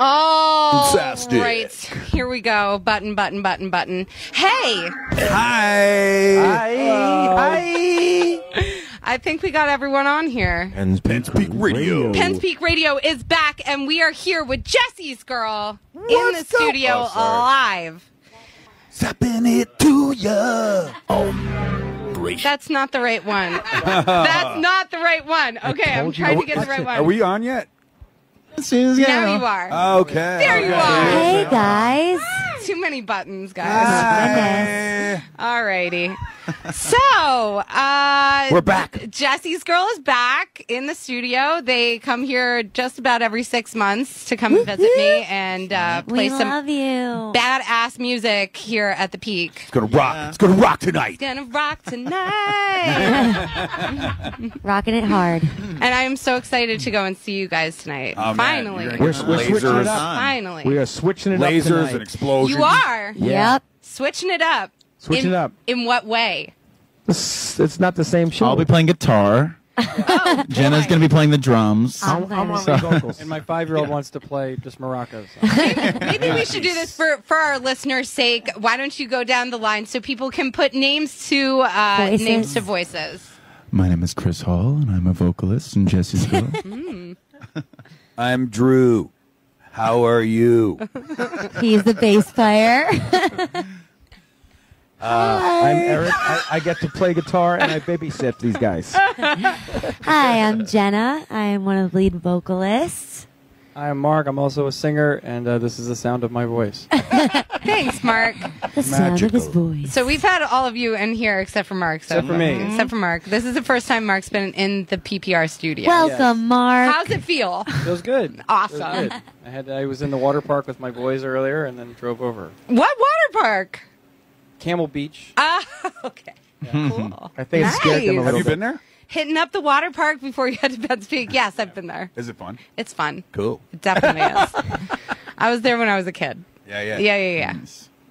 Oh, Fantastic. right. Here we go. Button, button, button, button. Hey, Hi. Hi. Hi. I think we got everyone on here. And Penn's Peak Radio. Penn's Peak Radio is back, and we are here with Jessie's girl in the up? studio Oh, live. Zapping it to ya. Oh, great. That's not the right one. That's not the right one. Okay, I'm told you. trying to get the right one. Are we on yet? Now you are. Okay. There you are. Hey guys. Too many buttons, guys. Hi. Alrighty. So, uh, We're back. Jessie's girl is back in the studio. They come here just about every six months to come and visit me and uh, play We some love you. badass music here at the Peak. It's gonna rock. It's gonna rock tonight. It's Gonna rock tonight. Rocking it hard. and I am so excited to go and see you guys tonight. Oh, Finally. you're gonna We're, we're switching it up. Finally. We are switching it up Lasers and explosions. You are Yeah. Yep. switching it up. Switching in, it up. In what way? It's, it's not the same show. I'll be playing guitar. Oh, Jenna's going to be playing the drums. I'm I'm, I'm on fine. the vocals. And my five-year-old wants to play just maracas. Maybe we should do this for, for our listeners' sake. Why don't you go down the line so people can put names to uh, names to voices? My name is Chris Hall, and I'm a vocalist in Jessie's Girl. I'm Drew. How are you? He's the bass player. Uh, I'm Eric. I, I get to play guitar and I babysit these guys. Hi, I'm Jenna. I am one of the lead vocalists. I am Mark. I'm also a singer, and uh, this is the sound of my voice. Thanks, Mark. The sound of his Magical. voice. So we've had all of you in here except for Mark. So Except for me. Except for Mark. This is the first time Mark's been in the PPR studio. Welcome, Mark. How's it feel? Feels good. Awesome. Feels good. I had I was in the water park with my boys earlier, and then drove over. What water park? Camelbeach. Ah, okay. Cool. I think it scared them a Nice. little Have you bit. been there? Hitting up the water park before you had to Penn Peak. Yes, I've been there. Is it fun? It's fun. Cool. It definitely is. I was there when I was a kid. Yeah, yeah. Yeah, yeah, yeah.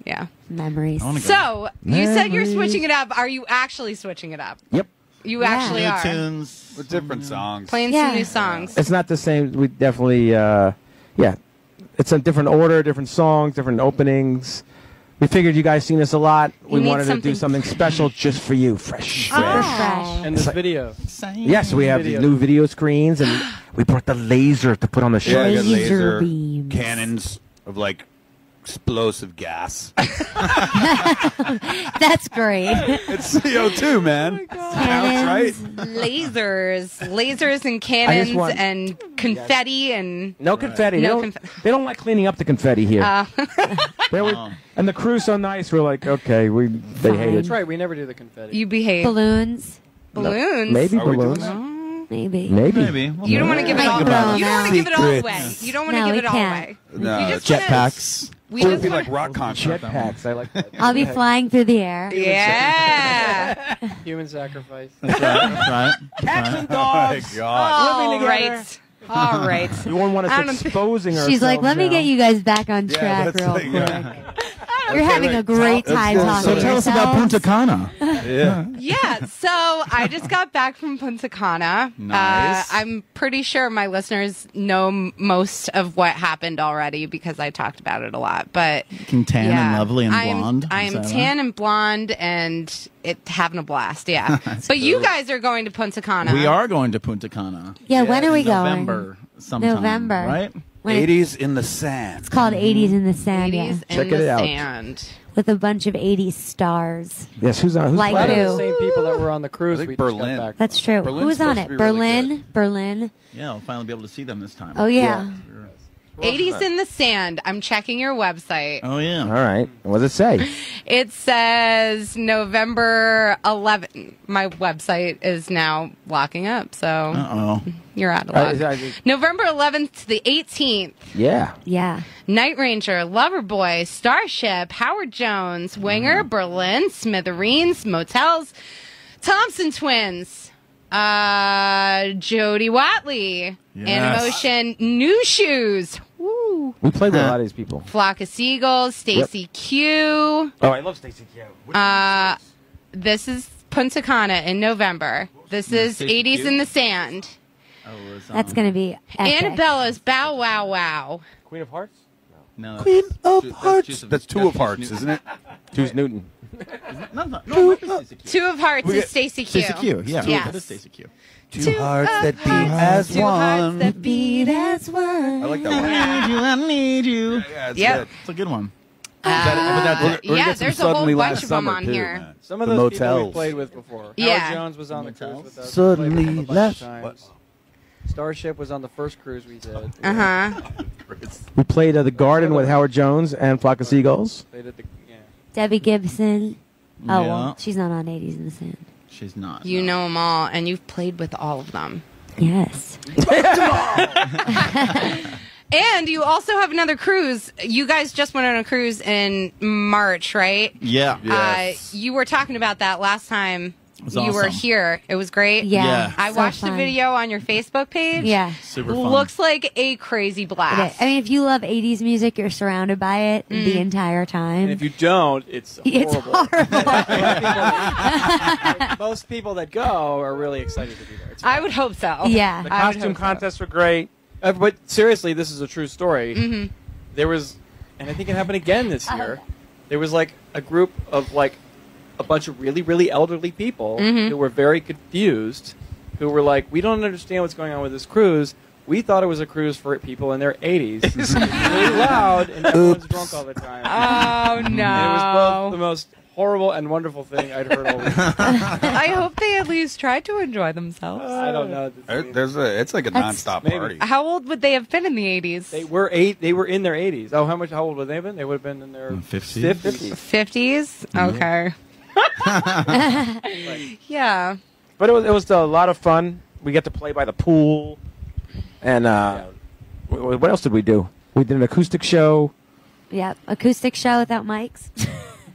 Yeah. Memories. I wanna. So you said you're switching it up. Are you actually switching it up? Yep. You Yeah. actually New are tunes. With different songs. playing Yeah. some new songs. It's not the same. We definitely, uh, yeah. It's a different order, different songs, different openings. We figured you guys seen us a lot. We need wanted to do something special just for you, fresh. Super Oh. fresh. And this video. Yes, we have Video. new video screens, and we brought the laser to put on the show. Yeah, I Laser laser beams. cannons of like explosive gas. That's great. it's CO2, man. Counts, right? lasers, lasers and cannons want- and confetti and No confetti. No they, don't, confe- they don't like cleaning up the confetti here. uh, They were- and the crew's so nice. We're like, okay, we they hate it. That's right. We never do the confetti. you behave. Balloons. Balloons. Maybe Are we doing balloons. that? Maybe. Maybe. Maybe. We'll You don't want to give it all. No, You don't want to give it all away. You don't want to No, give it all away. No, You it's just wanna- Jetpacks. We It would be like rock concert. Jetpacks. I like that. I'll be flying through the air. Yeah. Human sacrifice. That's right. That's right. That's right. Oh my god. All together. right. All right. You won't want I us exposing ourselves. She's like, let me get you guys back on Yeah, track that's real like- quick. yeah. You're having a great time talking So tell us about. Punta Cana. Yeah. Yeah, so I just got back from Punta Cana. Nice. Uh, I'm pretty sure my listeners know m- most of what happened already because I talked about it a lot. But Looking tan yeah, and lovely and I'm, blonde. I am that tan and blonde and it having a blast. Yeah, but you guys are going to Punta Cana. We are going to Punta Cana. Yeah, when are we going? November sometime. November. Right? When it- 80s in the sand. it's called 80s in the Sand, yeah. in Check the it out. sand. with a bunch of 80s stars. Yes, who's on? Who's Like A who? the same people that were on the cruise. I think we Berlin. Just got back. That's true. Berlin's Who was on supposed it? to be really Berlin, Berlin. Yeah, we'll finally be able to see them this time. Oh yeah. 80s in the sand. I'm checking your website. Oh, yeah. All right. What does it say? It says November 11th. My website is now locking up, so Uh-oh. you're out of Uh, luck. is that- November 11th to the 18th. yeah. Yeah. Night Ranger, Loverboy, Starship, Howard Jones, Winger, Berlin, Smithereens, Motels, Thompson Twins, uh, Jody Watley, Yes. Animation, Nu Shooz, Woo. We played with a lot of these people. Flock of Seagulls, Stacey Q. Oh, I love Stacey Q. Uh, this is Punta Cana in November. This is Stacey 80s Q? in the Sand. That's gonna be epic. Annabella's Bow Wow Wow. Queen of Hearts. No, Queen of Ju- that's Hearts. Juice of- That's two that's of hearts, Juice isn't it? Juice Newton. No, no, no. it might be Stacey Q. Two of Hearts is Stacey Q. Stacey Q. Yeah, Yes. that is Stacey Q. Two hearts that beat hearts, as two hearts one. that beat as as one. I like that one. I need you. I need you. Yeah, it's Yep. good. It's a good one. Uh, But that- we're- we're gonna yeah, get some there's a whole Suddenly bunch last of them summer, on too. here. Some of The those people we motels. played with before. Yeah. Howard Jones was on the Motels? cruise with us. Suddenly We played with him a bunch of left- times. What? Starship was on the first cruise we did. Uh huh. We played uh, the Garden with Howard Jones and Flock of Seagulls. Played at the yeah. Debbie Gibson. Oh Yeah. well, she's not on 80s in the Sand. She's not. You no. know them all, and you've played with all of them. Yes. And you also have another cruise. You guys just went on a cruise in March, right? Yeah. Yes. Uh, you were talking about that last time was you were here. It was great. Yeah. Yeah. I so watched the video on your Facebook page. Yeah. Super fun. Looks like a crazy It is. blast. I mean, if you love 80s music, you're surrounded by it Mm. the entire time. And if you don't, it's it's horrible. horrible. Most people that go are really excited to be there. It's I would hope so. yeah. The costume hope so. contests were great. Uh, but seriously, this is a true story. Mm-hmm. There was, and I think it happened again this year. There was like a group of like a bunch of really, really elderly people Mhm. who were very confused, who were like, "We don't understand what's going on with this cruise. We thought it was a cruise for people in their 80s. it's really loud, and everyone's drunk all the time. Oh no! And it was both the most horrible and wonderful thing I'd heard all week. I hope they at least tried to enjoy themselves. I don't know. There- There's a. It's like a That's- nonstop Maybe. party. How old would they have been in the eighties? They were eight. They were in their 80s. Oh, how much? How old would they have been? They would have been in their Mm, 50s. 50s. Fifties. Okay. yeah. But it was it was a lot of fun. We get to play by the pool, and uh, wh- wh- what else did we do? We did an acoustic show. Yep, acoustic show without mics.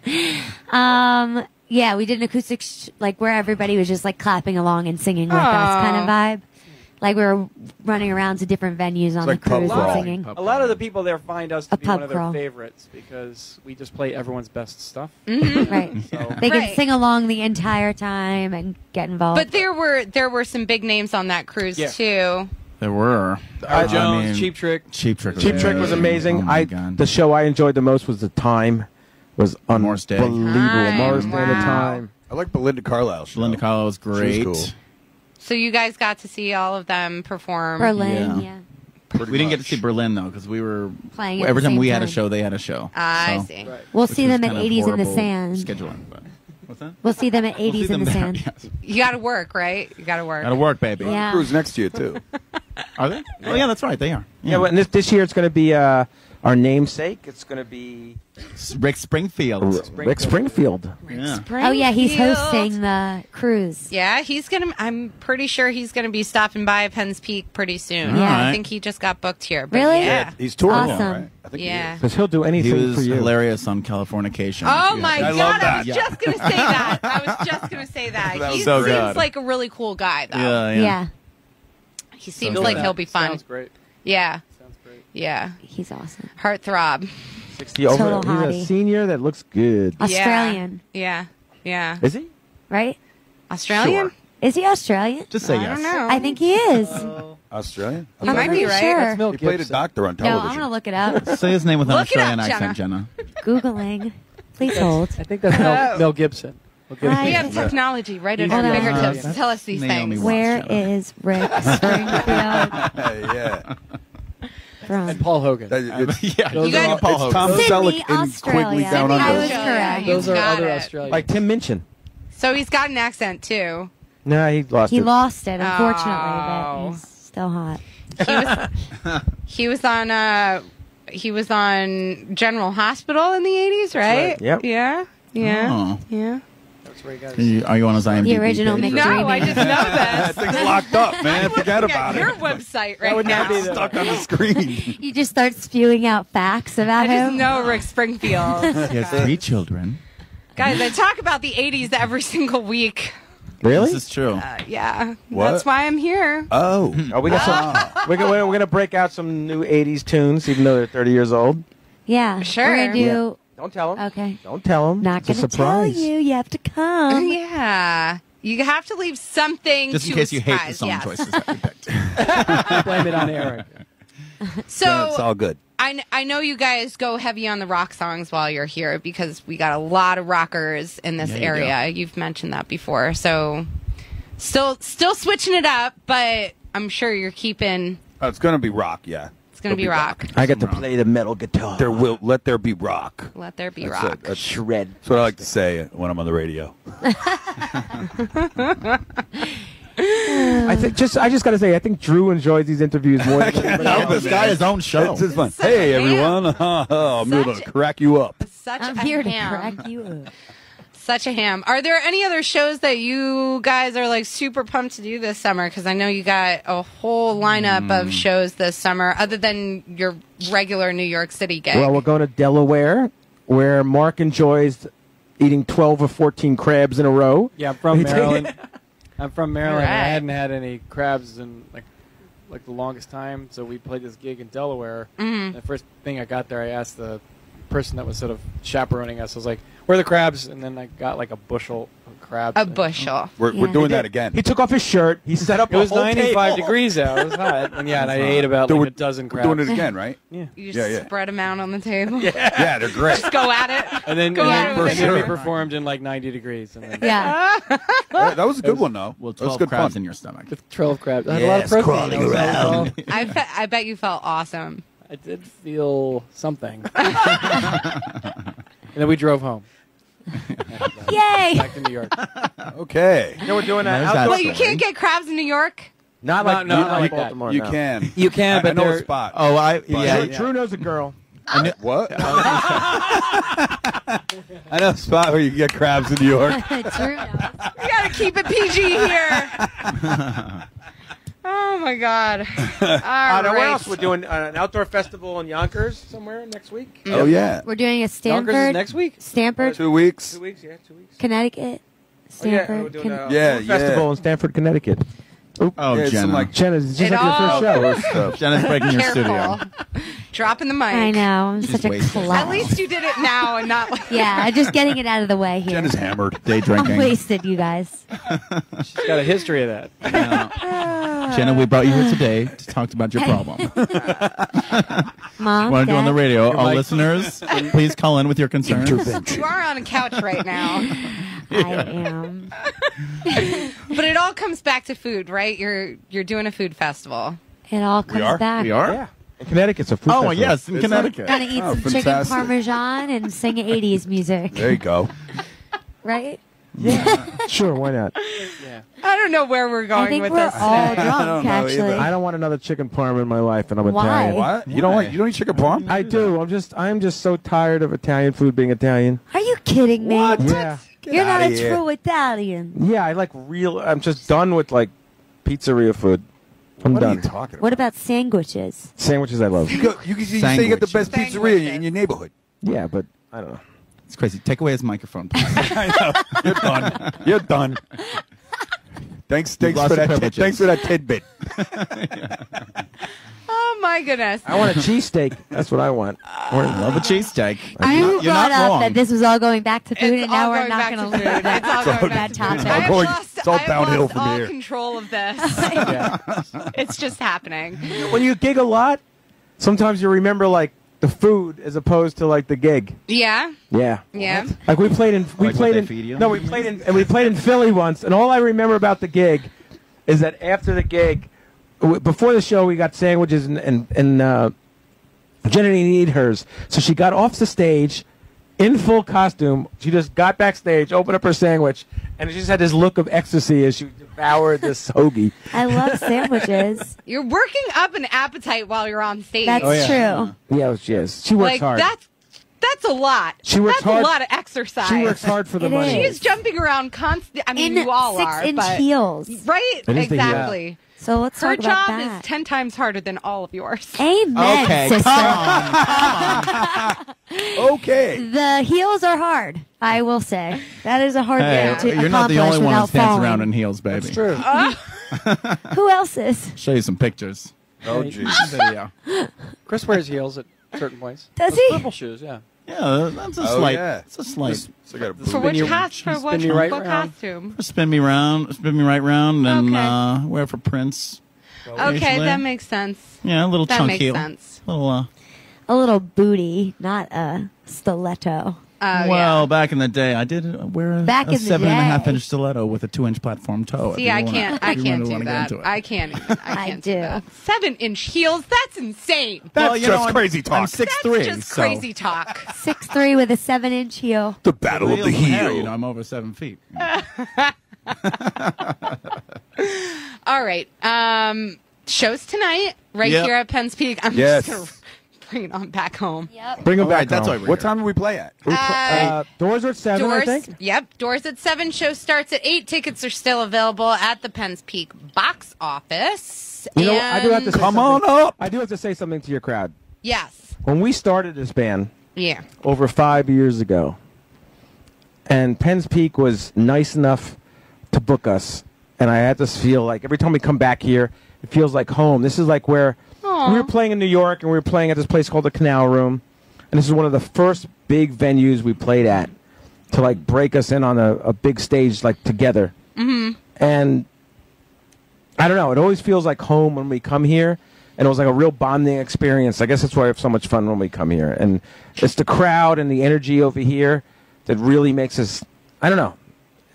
um, yeah, we did an acoustic sh- like where everybody was just like clapping along and singing with us, kind of vibe. Like we were running around to different venues on like the pub cruise and singing. Pub A lot of the people there find us to A be one pub of their crawl. favorites because we just play everyone's best stuff. Right. So They Right. can sing along the entire time and get involved. But there were there were some big names on that cruise Yeah. too. There were. Howard I Jones, mean, Cheap Trick. Cheap Trick. Was Cheap Trick was amazing. Oh I God. the show I enjoyed the most was the time. Was Morris Day. unbelievable. Time, Morris Day, the wow. time. I like Belinda Carlisle. Show. Belinda Carlisle was great. cool. So you guys got to see all of them perform. Berlin, Yeah. yeah. Pretty We didn't get to see Berlin though because we were Playing every time same we had a show, they had a show. I So- see. Right. We'll which see them at 80s in the sand. Scheduling, but what's that? We'll see them at We'll 80s in the them sand. yes. You got to work, right? You got to work. Gotta work, baby. Yeah. Cruise next to you too. Are they? Oh yeah, that's right. They are. Yeah, well, and this this year it's going to be uh, our namesake. It's going to be Rick Springfield. Rick Springfield. Yeah. Oh yeah, he's hosting the cruise. Yeah, he's gonna. I'm pretty sure he's gonna be stopping by Penn's Peak pretty soon. Yeah. I think he just got booked here. But Really? Yeah. He's touring, Awesome. now, right? I think Yeah. Because he'll do He anything for was you. hilarious on Californication. Oh Yeah. my I god! love I that. was Yeah. just gonna say that. I was just gonna say that. That he so seems good. like a really cool guy, though. Yeah, Yeah. yeah. He seems good. like That he'll be fun. Sounds great. Yeah, Sounds great. Yeah. he's awesome. Heartthrob. 60 over. Total He's hottie. a senior that looks good. Australian, Yeah, yeah. Is he? right? Australian? Sure. Is he Australian? Just say I yes. don't know. I think he is. Australian. He might be right. Sure. That's Mel He played a doctor on No, television. I'm gonna look it up. Say his name with an Look it Australian up, accent, Jenna. Googling. Please hold. I think that's Mel, Mel Gibson. Mel Gibson. We have technology right at our Hold on. fingertips to tell us these Naomi things. Watts. Where Jenna. is Rick Springfield Hey, yeah. And? Paul Hogan. That- it's, yeah, Those You guys- are- Paul it's Hogan. Tom Sydney, Selleck in Australia. Quigley Down Sydney, Under. I was correct. you Those are other it. Australians. Like Tim Minchin. So he's got an accent too. No, he lost He it. He lost it, unfortunately, Oh. but he's still hot. He was he was on uh he was on General Hospital in the eighties, right? right. Yep. Yeah. Yeah. Oh. Yeah. That's where he got Are his you, are you on his IMDb The original page? Mick- No, I just know that this. thing's locked up, man. Forget Look at about your it. Your website right would not now. be Stuck on the screen. You just start spewing out facts about it. I just him. know Rick Springfield. He has three children. Guys, I talk about the 80s every single week. Really? This is true. Uh, yeah. What? That's why I'm here. Oh. Oh, we got some. we're, gonna, we're gonna break out some new '80s tunes, even though they're 30 years old. Yeah, Sure. We're gonna do. Don't tell them. Okay. Don't tell them. Not gonna tell you. You have to come. yeah. You have to leave something Just in to case a you hate the surprise, song yes. choices that we picked. Blame it on Eric. So No, it's all good. I, I know you guys go heavy on the rock songs while you're here because we got a lot of rockers in this Yeah, you area. You've mentioned that before. So still still switching it up, but I'm sure you're keeping Oh, it's gonna be rock. Yeah, it's going to It'll be rock. I get to rock. play the metal guitar. There will let there be rock. Let there be That's rock. it. That's, shred. that's what I like to say when I'm on the radio. I think just I just got to say I think Drew enjoys these interviews more than anybody No, this guy his own show. It's just fun. Hey everyone, I'm here to crack you up. Such I'm a here to crack you up. Such a ham. Are there any other shows that you guys are like super pumped to do this summer? Because I know you got a whole lineup Mm. of shows this summer, other than your regular New York City gig. Well, we're going to Delaware, where Mark enjoys eating 12 or 14 crabs in a row. Yeah, I'm from Maryland. I'm from Maryland. and I hadn't had any crabs in like like the longest time, so we played this gig in Delaware. Mhm. The first thing I got there, I asked the person that was sort of chaperoning us. I was like, "Where are the crabs?" And then I got like a bushel of crabs. a bushel. We're, we're doing that again. He took off his shirt. He set up It was a whole 95 table. degrees out. It was hot. And yeah, and I ate about like we're- a dozen We're crabs. doing it again, right? Yeah. You just Yeah, yeah. spread them out on the table. Yeah, yeah they're great. Just go at it. And then, Go and at then, it for and then we performed in like 90 degrees. And then Yeah. Yeah, that was a good one though. Well, that was 12 good crabs fun. in your stomach. with 12 crabs. I had a lot of Yes, protein. crawling That was- that was all- around. I, fe- I bet you felt awesome. I did feel something. And then we drove home. Yay! Back to New York. Okay, You know, we're doing that. There's that outdoor- Well, you can't get crabs in New York. Not like, no, not not like like that. Baltimore. you no. can. You can, I, but I know a they're- spot. Oh, I Drew, yeah. Drew knows a girl. what? I know a spot where you can get crabs in New York. True. You gotta keep it PG here. Oh my god! All Uh, right. where else? We're doing uh, an outdoor festival in Yonkers somewhere next week. Oh yeah, We're doing a Yonkers is Stamford, next week. Stamford, two weeks. Two weeks, yeah, two weeks. Connecticut, Oh, yeah, we're doing Con- a Yeah, festival yeah. in Stamford, Connecticut. Oh, oh, Yeah, it's some, Jenna. like- Jenna, it's just It like your first show. Jenna's breaking your studio. Dropping the mic. I know. I'm She's such a clown. At least you did it now and not. Like, yeah, just getting it out of the way here. Jen is hammered. Day I'm drinking. wasted, you guys. She's got a history of that. Yeah. Jenna, we brought you here today to talk about your problem. Mom, Want to do on the Dad, radio? All mic- listeners, please call in with your concerns. you are on a couch right now, I am. But it all comes back to food, right? You're you're doing a food festival. It all comes are? back. We are. Yeah. In Connectic's a food festival. Oh festival. yes, in Is it? Connecticut. Gonna eat Oh, some chicken parmesan and sing 80s music, There you go. right? Yeah, sure, why not? Yeah. I don't know where we're going I think with we're this. all drunk, I don't know actually. either. I don't want another chicken parm in my life, and I'm Why? Italian. What? You don't like? You don't eat chicken parm? I do. I'm just. I'm just so tired of Italian food being Italian. Are you kidding me? What? Yeah. Get You're not a here. true Italian. Yeah, I like real. I'm just done with like pizzeria food. I'm What are done. you talking about? What about sandwiches? Sandwiches I love. You, go, you, you say you get the best Sandwiches. pizzeria in your neighborhood. Yeah, but I don't know. It's crazy. Take away his microphone. please. I know. You're done. You're done. Thanks, thanks lost for your that. Tid, privileges. thanks for that tidbit. Oh my goodness! I want a cheesesteak. That's what I want. Or Love a cheesesteak. You You're not- you're brought not up wrong. that this was all going back to food, It's and now we're not going to to leave food. that, It's all going that back topic. food. all I have going- lost, it's all downhill from all here. control of this. it's just happening. when you gig a lot, sometimes you remember like the food as opposed to like the gig. Yeah, Yeah. yeah. Like we played in we Like played in no we played in and we played in Philly once and all I remember about the gig is that after the gig w- before the show we got sandwiches and and, and uh, Jenny didn't eat hers so she got off the stage in full costume she just got backstage opened up her sandwich and she just had this look of ecstasy as she devoured this hoagie I love sandwiches. You're working up an appetite while you're on stage. That's Oh, yeah. true. yeah she is she works like hard that's that's a lot. She works that's hard. a lot of exercise. she works hard for the It money She is. is jumping around constantly. I mean, In you all six are, inch but heels. right? Exactly. the heel. Exactly. So let's Her talk about that. Her job is ten times harder than all of yours. Amen, Okay, sister. Okay. The heels are hard. I will say that is a hard Hey, thing to you're not the accomplish only one without who stands falling. around in heels, baby. That's true. Ah. Who else is? Show you some pictures. Oh, Hey, jeez. Video. Chris wears heels at certain points. Does Those he? Purple shoes, yeah. Yeah, that's a Oh, slight. yeah. It's a slight. So I got a For which you- costume? For spin what, you right what round. costume? Spin me round, spin me right round, and Okay. uh, wear for Prince. Okay, Occasionally. that makes sense. Yeah, a little That chunky, makes sense. little. Uh, A little booty, not a stiletto. Oh, well, yeah. back in the day, I did uh, wear a, Back a in the seven and a half day. inch stiletto with a two inch platform toe. See, I wanna- can't. I if you can't really do wanna get that. into. I can't. Even, I I can't do. do. that. Seven inch heels. That's insane. That's Well, you just know, I'm- crazy talk. I'm six That's three. just so crazy talk. Six three with a seven inch heel. the battle of Real the hair, heel. You know, I'm over seven feet. All right. Um, shows tonight right Yep. here at Penn's Peak. I'm Yes. just gonna bring it on back home. Yep. Bring them All back. right, that's home. why we're What time do we play at? We pl- Uh, uh, doors are at seven, I Doors, think. yep. Doors at seven. Show starts at eight. Tickets are still available at the Penn's Peak box office. You know, I do have to say Come something- on up. I do have to say something to your crowd. Yes. When we started this band Yeah. over five years ago, and Penn's Peak was nice enough to book us, and I had this feel like every time we come back here, it feels like home. This is like where Aw. we were playing in New York, and we were playing at this place called the Canal Room, and this is one of the first big venues we played at to like break us in on a, a big stage like together. Mm-hmm. And I don't know. It always feels like home when we come here, and it was like a real bonding experience. I guess that's why we have so much fun when we come here, and it's the crowd and the energy over here that really makes us. I don't know.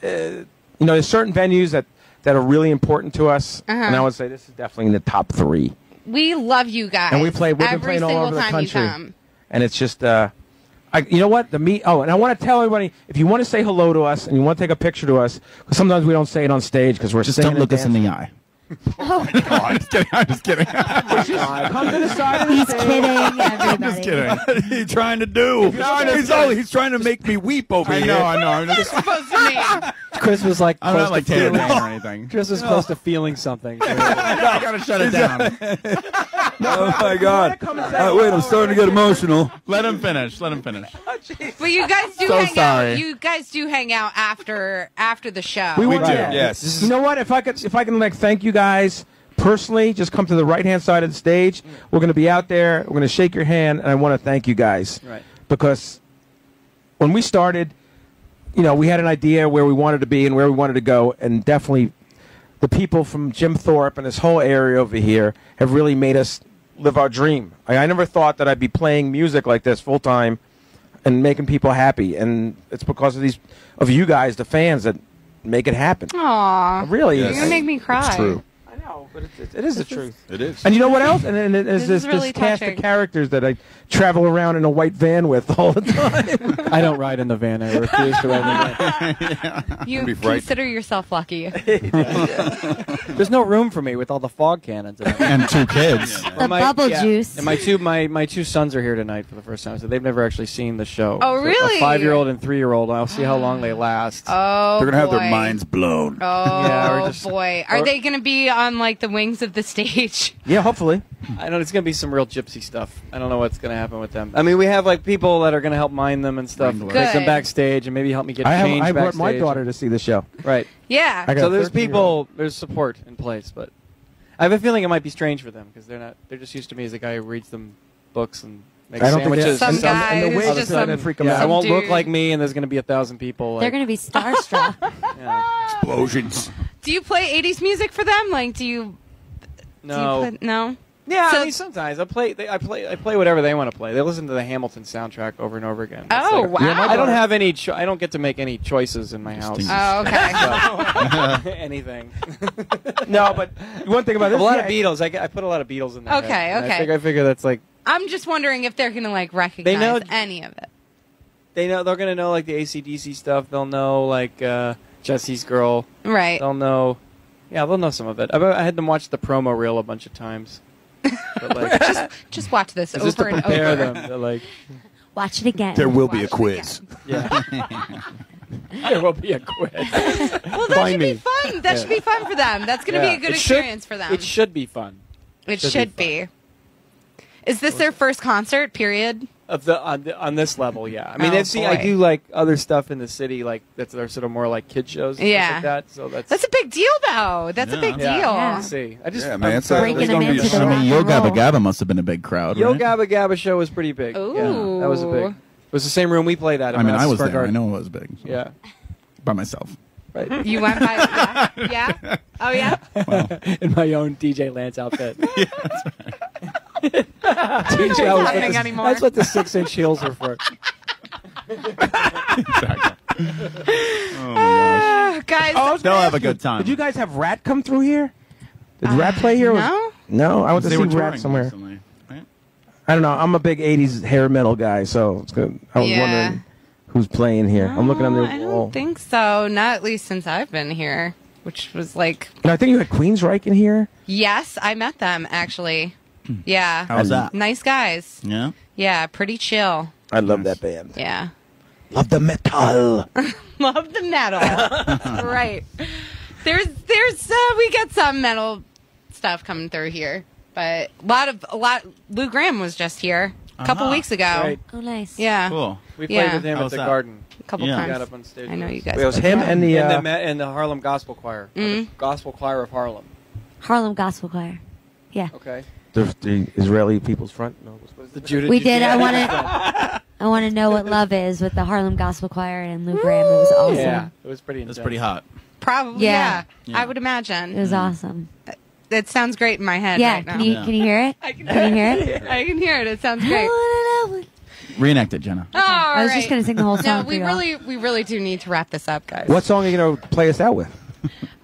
Uh, you know, there's certain venues that that are really important to us, Uh-huh. and I would say this is definitely in the top three. We love you guys. And we play. We've been playing all over the country, and it's just. Uh, I, you know what? The meet. Oh, and I want to tell everybody if you want to say hello to us and you want to take a picture to us, because sometimes we don't say it on stage because we're Just singing don't look and us in the eye. Oh, I'm just kidding. I'm just kidding. Come to the side of the He's stage. kidding, everybody. I'm just kidding. What are you trying to do? No, he's, oh, he's trying to make me weep over I here. know. I know. I'm just. Supposed to mean. Chris was like I'm close not like to Taylor feeling. Dayne or anything. Chris was close to feeling something. I gotta shut it down. Oh my God! Come and say Uh, wait, I'm starting to get emotional. Let him finish. Let him finish. But you guys do So hang sorry. out. You guys do hang out after after the show. We, We do. to- Yes. You know what? If I could, if I can, like, thank you guys personally. Just come to the right hand side of the stage. We're going to be out there. We're going to shake your hand, and I want to thank you guys Right. because when we started, you know, we had an idea where we wanted to be and where we wanted to go, and definitely the people from Jim Thorpe and this whole area over here have really made us live our dream. I, I never thought that I'd be playing music like this full time and making people happy, and it's because of these of you guys, the fans, that make it happen. Aw. Really, You're gonna make me cry. It's true. I know, but it, it is the truth. It is. And you know what else? And then there's This this, is really this cast touching. of characters that I travel around in a white van with all the time. I don't ride in the van. I refuse to ride in the van. You be frightened. consider yourself lucky. There's no room for me with all the fog cannons. And And two kids. The bubble juice. And my two my, my two sons are here tonight for the first time, so they've never actually seen the show. Oh, So really? A five year old and three year old. I'll see how long they last. Oh, They're gonna have boy. their minds blown. Oh Yeah, we're just- boy, are or- they going to be on like the wings of the stage? yeah, hopefully. I know it's gonna be some real gypsy stuff. I don't know what's gonna happen with them. I mean, we have like people that are gonna help mine them and stuff. Wranglers. Take them backstage and maybe help me get I have. I brought my daughter to see the show. Right. Yeah. So there's people, there's support in place, but I have a feeling it might be strange for them because they're not. They're just used to me as a guy who reads them books and makes I don't think sandwiches. Some and, guy and the who's wigs just are gonna some- freak 'em yeah, I won't look like me, and there's going to be a thousand people. Like, They're going to be starstruck. yeah. Explosions. Do you play 80s music for them? Like, do you? No. Do you play, no. Yeah, So- I mean sometimes I play. They, I play. I play whatever they want to play. They listen to the Hamilton soundtrack over and over again. It's Oh, like- wow. I don't have any. Cho- I don't get to make any choices in my house. Oh, okay. Anything. No, but one thing about a lot yeah, of Beatles. I, I put a lot of Beatles in there. Okay, And okay. I figure, I figure that's like I'm just wondering if they're going to like recognize they know- any of it. they know they're gonna know like the ACDC stuff. They'll know like uh, Jessie's Girl. Right. They'll know. Yeah, they'll know some of it. I, I had them watch the promo reel a bunch of times. But, like, just just watch this it's over just to and prepare over. them. They're like, Watch it again. There will be a Watch it quiz. yeah. there will be a quiz. Well, that Find should me. be fun. That Yeah. should be fun for them. That's going to Yeah. be a good It should- experience for them. It should be fun. It should should be be. Is this their first concert? Period. Of the on, the on this level, yeah. I mean, Oh, they've seen. I do like other stuff in the city, like that's they're sort of more like kid shows, and Yeah. stuff like that. So that's That's a big deal, though. That's a Yeah. big yeah. deal. Yeah. See, I just Yeah, man, I'm it's Breaking there's gonna be into a the I mean, Yo and Gabba. Gabba must have been a big crowd. Yo right? Gabba Gabba show was pretty big. Ooh. Yeah, that was a big. It was the same room we played at. in I mean, I was Square there. I know it was big. so- Yeah. By myself. Right. You went by, yeah, yeah. Oh yeah. in my own DJ Lance outfit. It's DJ, not that's, happening what the, anymore. that's what the six inch heels are for. exactly. oh my Ah, guys. Oh, I was They'll gonna have a good time. Did you guys have Ratt come through here? Did Ratt play here? No. No, I went to see Ratt somewhere. recently, right? I don't know. I'm a big '80s hair metal guy, so it's good. I was Yeah. wondering who's playing here. I'm looking on No, the I don't think so. Not at least since I've been here, which was like, And I think you had Queensryche in here. yes, I met them actually. Hmm. Yeah. How's that? Nice guys. Yeah. Yeah, pretty chill. I love that band. Yeah. Love the metal. Love the metal. right. There's there's uh, we get some metal stuff coming through here. But a lot of a lot Lou Gramm was just here a couple Uh-huh. weeks ago. Right. Oh, nice. Yeah. Cool. We played Yeah. with him How at the that? garden. A couple Yeah. He got times. up on stage. I know with you us. guys. It was him and the. and, Uh, the Ma- and the Harlem Gospel Choir. Or Mhm. The Gospel Choir of Harlem. Harlem Gospel Choir. Yeah. Okay. The, the Israeli People's Front. No, The Judah. We did. I want to. I want to know what love is with the Harlem Gospel Choir and Lou Gramm. It was awesome. Yeah, it was pretty. That's intense. pretty hot. Probably yeah. Yeah. Yeah. I would imagine. It was awesome. It sounds great in my head Yeah. right now. Can you Yeah. can you hear it? I can, Can you hear it? I can hear it. It sounds great. wanna know. Reenact it, Jenna. All I was right. just gonna sing the whole song for we y'all. really, we really do need to wrap this up, guys. What song are you going to play us out with?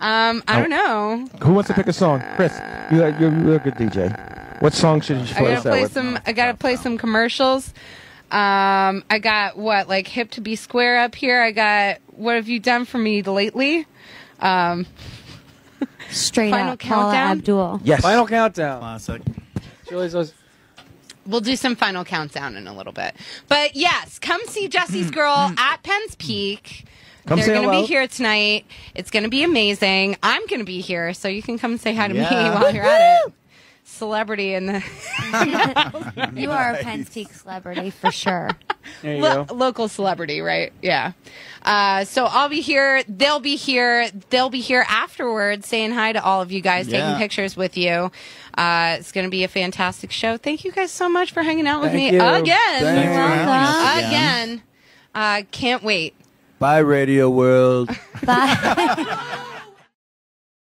Um, I don't know. Who wants to pick a song? Chris, you, you're, you're a good DJ. What song should you I play gotta play with? some. I gotta play some commercials. Um, I got what like hip to be square up here. I got what have you done for me lately? Um, Straight Final up, Paula countdown? Abdul. Yes. Final countdown. Classic. Julie's was we'll do some final countdown in a little bit. But yes, come see Jessie's. Girl at Penn's Peak. Come They're say going to hello. be here tonight. It's going to be amazing. I'm going to be here, so you can come say hi to me Yeah. while you're at it. Celebrity in the You are a Penn Peak celebrity for sure. Lo- local celebrity, right? Yeah. Uh, so I'll be here. They'll be here. They'll be here afterwards, saying hi to all of you guys, taking pictures with you. Uh, it's going to be a fantastic show. Thank you guys so much for hanging out with Thank me you. again. Thanks for having us Again. Uh, can't wait. Bye, Radio World. Bye.